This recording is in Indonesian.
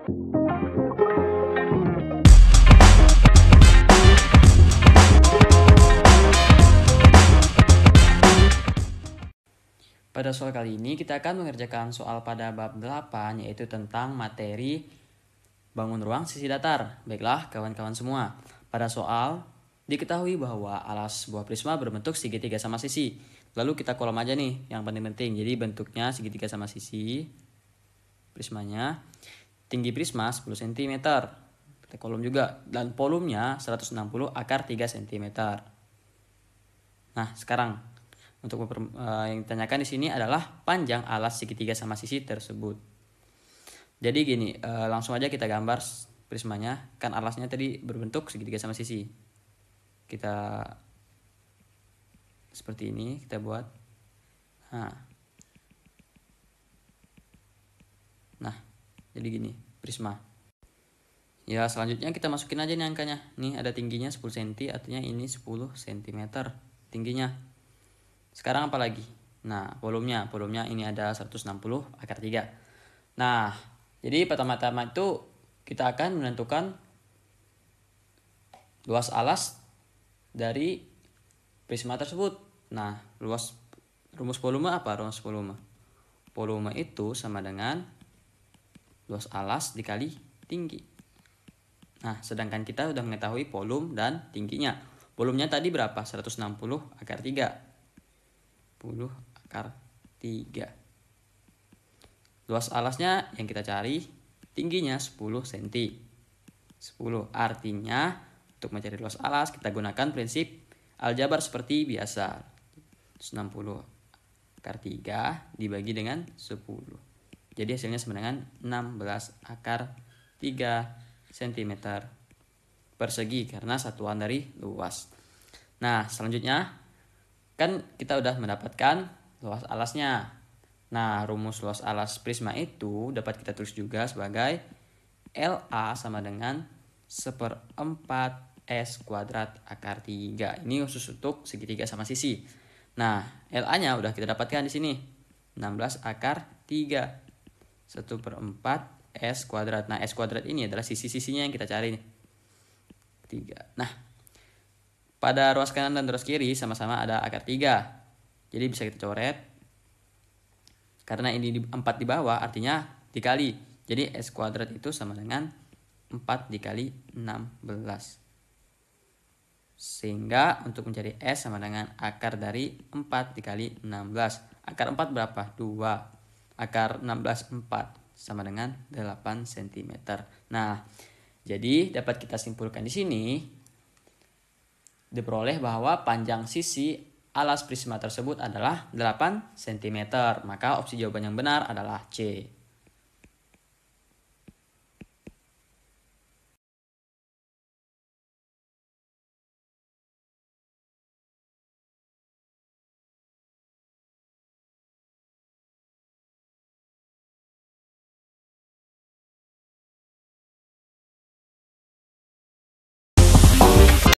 Pada soal kali ini kita akan mengerjakan soal pada bab 8 yaitu tentang materi bangun ruang sisi datar. Baiklah kawan-kawan semua, pada soal diketahui bahwa alas sebuah prisma berbentuk segitiga sama sisi. Lalu kita kolom aja nih yang paling penting. Jadi bentuknya segitiga sama sisi prismanya. Tinggi prisma 10 cm. Kita kolom juga dan volumenya 160 akar 3 cm. Nah, sekarang untuk uh, yang ditanyakan di sini adalah panjang alas segitiga sama sisi tersebut. Jadi gini, uh, langsung aja kita gambar prismanya. Kan alasnya tadi berbentuk segitiga sama sisi. Kita seperti ini kita buat. Nah. Nah, jadi gini, prisma. Ya, selanjutnya kita masukin aja nih angkanya. Nih ada tingginya 10 cm, artinya ini 10 cm tingginya. Sekarang apa lagi? Nah, volumenya, volumenya ini ada 160 akar 3. Nah, jadi pertama-tama itu kita akan menentukan luas alas dari prisma tersebut. Nah, luas rumus volume apa? Rumus volume. Volume itu sama dengan luas alas dikali tinggi. Nah, sedangkan kita sudah mengetahui volume dan tingginya. Volumenya tadi berapa? 160 akar 3. 10 akar 3. Luas alasnya yang kita cari tingginya 10 cm. 10 artinya untuk mencari luas alas kita gunakan prinsip aljabar seperti biasa. 60 akar 3 dibagi dengan 10. Jadi hasilnya sama dengan 16 akar 3 cm persegi karena satuan dari luas. Nah, selanjutnya kan kita udah mendapatkan luas alasnya. Nah, rumus luas alas prisma itu dapat kita tulis juga sebagai LA sama dengan seperempat S kuadrat akar 3. Ini khusus untuk segitiga sama sisi. Nah, LA-nya udah kita dapatkan di sini. 16 akar 3. 1 per 4 S kuadrat. Nah, S kuadrat ini adalah sisi-sisinya yang kita cari. 3. Nah, pada ruas kanan dan ruas kiri sama-sama ada akar 3. Jadi bisa kita coret. Karena ini 4 di bawah artinya dikali. Jadi S kuadrat itu sama dengan 4 dikali 16. Sehingga untuk mencari S sama dengan akar dari 4 dikali 16. Akar 4 berapa? 2. Akar 16 4 sama dengan 8 cm. Nah, jadi dapat kita simpulkan di sini diperoleh bahwa panjang sisi alas prisma tersebut adalah 8 cm. Maka opsi jawaban yang benar adalah C.